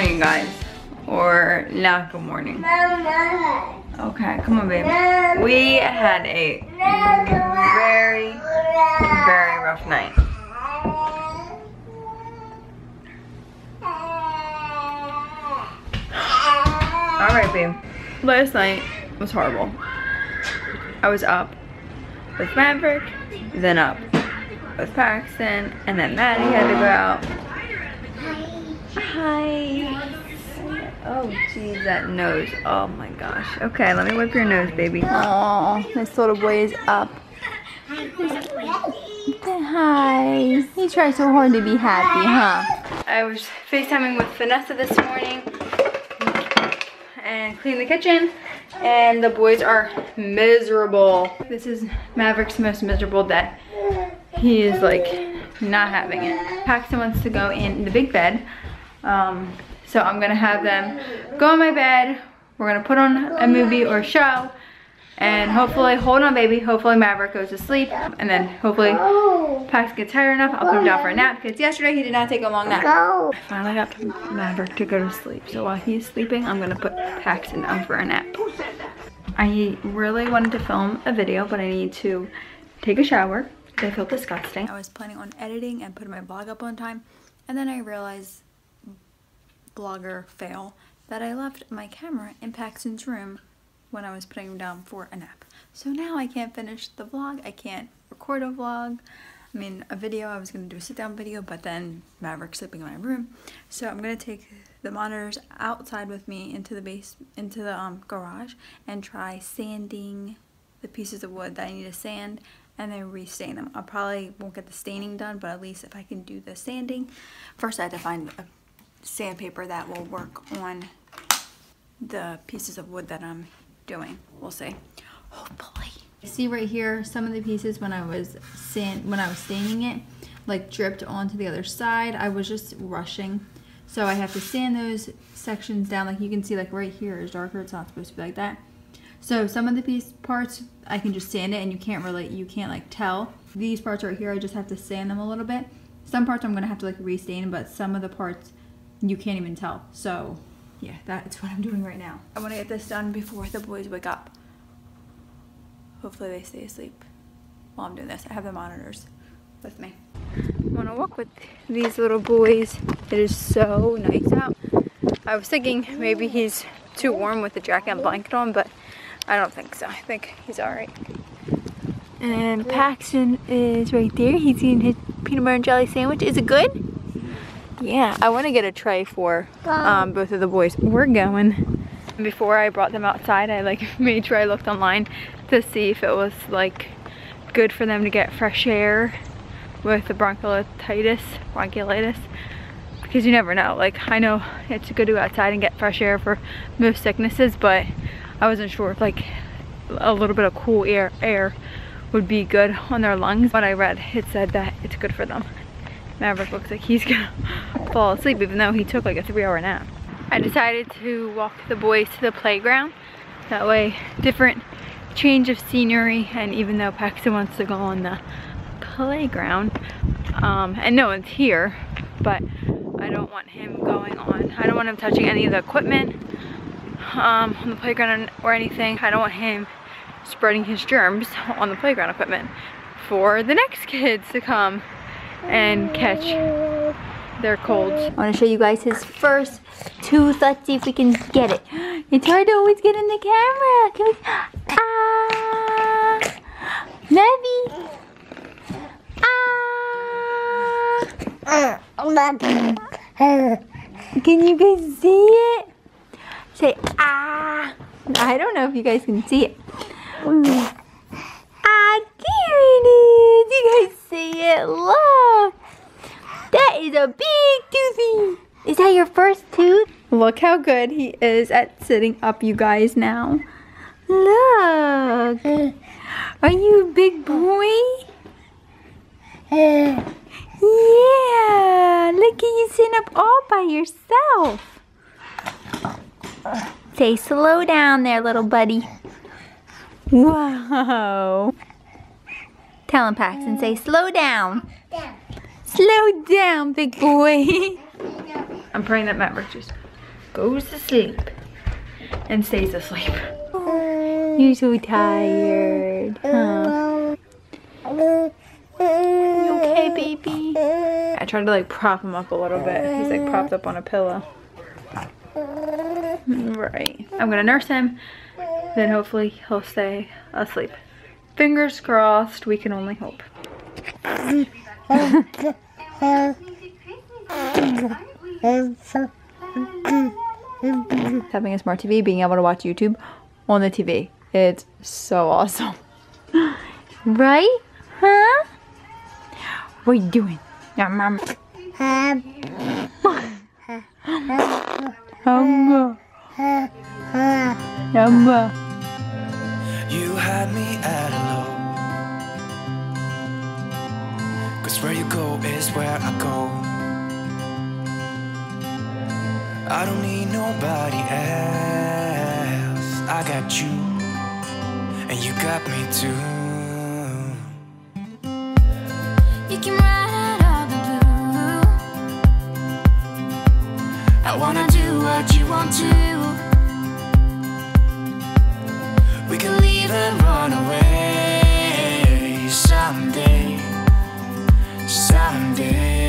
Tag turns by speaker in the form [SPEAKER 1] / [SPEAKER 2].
[SPEAKER 1] morning, guys. Or not good morning. Okay, come on, baby. We had a very, very rough night. All right, babe. Last night was horrible. I was up with Maverick, then up with Paxton, and then Maddie had to go out. Hi. Oh, geez, that nose. Oh my gosh. Okay, let me wipe your nose, baby. Oh, this little boy is up. Hi. He tries so hard to be happy, huh? I was FaceTiming with Vanessa this morning and clean the kitchen and the boys are miserable. This is Maverick's most miserable day. He is like not having it. Paxton wants to go in the big bed. Um, so I'm gonna have them go in my bed. We're gonna put on a movie or show and hopefully, hold on baby, hopefully Maverick goes to sleep and then hopefully Pax gets tired enough, I'll put him down for a nap because yesterday he did not take a long nap. I finally got Maverick to go to sleep. So while he's sleeping, I'm gonna put Paxton down for a nap. I really wanted to film a video, but I need to take a shower. I feel disgusting. I was planning on editing and putting my vlog up on time, and then I realized, blogger fail, that I left my camera in Paxton's room when I was putting him down for a nap. So now I can't finish the vlog. I can't record a vlog. I mean, a video, I was going to do a sit-down video, but then Maverick's sleeping in my room. So I'm going to take the monitors outside with me into the base, into the um, garage and try sanding the pieces of wood that I need to sand and then restain them. I probably won't get the staining done, but at least if I can do the sanding. First I had to find a sandpaper that will work on the pieces of wood that I'm doing. We'll see. Hopefully. See right here, some of the pieces when I was sand when I was staining it, like dripped onto the other side. I was just rushing. So I have to sand those sections down. Like you can see like right here is darker. It's not supposed to be like that. So some of the piece parts I can just sand it and you can't really you can't like tell. These parts right here I just have to sand them a little bit. Some parts I'm gonna have to like restain, but some of the parts you can't even tell. So yeah, that's what I'm doing right now. I want to get this done before the boys wake up. Hopefully they stay asleep while I'm doing this. I have the monitors with me. I want to walk with these little boys. It is so nice out. I was thinking maybe he's too warm with the jacket and blanket on, but I don't think so. I think he's alright. And Paxton is right there. He's eating his peanut butter and jelly sandwich. Is it good? Yeah, I want to get a tray for um, both of the boys. We're going. Before I brought them outside, I like made sure I looked online to see if it was like good for them to get fresh air with the bronchiolitis, bronchiolitis, because you never know. Like I know it's good to go outside and get fresh air for most sicknesses, but I wasn't sure if like a little bit of cool air air would be good on their lungs. But I read, it said that it's good for them. Maverick looks like he's gonna fall asleep even though he took like a three hour nap. I decided to walk the boys to the playground. That way, different change of scenery and even though Paxton wants to go on the playground, um, and no one's here, but I don't want him going on, I don't want him touching any of the equipment um, on the playground or anything. I don't want him spreading his germs on the playground equipment for the next kids to come and catch their colds. I want to show you guys his first tooth. Let's see if we can get it. It's hard to always get in the camera. Can we? Ah, Levy. Ah. Can you guys see it? Say ah. I don't know if you guys can see it. Ah, there it is. You guys see it. Look. That is a big toothy. Is that your first tooth? Look how good he is at sitting up, you guys, now. Look. Are you a big boy? Yeah. Look at you sitting up all by yourself. Say slow down there, little buddy. Whoa. Tell him, Paxton, say slow down. Slow down, big boy. I'm praying that Matt just goes to sleep and stays asleep. You're so tired, huh? You okay, baby? I tried to like prop him up a little bit. He's like propped up on a pillow. Mm, right. I'm gonna nurse him, then hopefully he'll stay asleep. Fingers crossed, we can only hope. Having a smart TV, being able to watch YouTube on the TV. It's so awesome. right? Huh? What are you doing? Yeah, mom. Yumma. Yumma.
[SPEAKER 2] You had me at Cause where you go is where I go. I don't need nobody else. I got you, and you got me too.
[SPEAKER 3] You can ride out of the blue.
[SPEAKER 2] I wanna do what you want to. We can leave and run someday.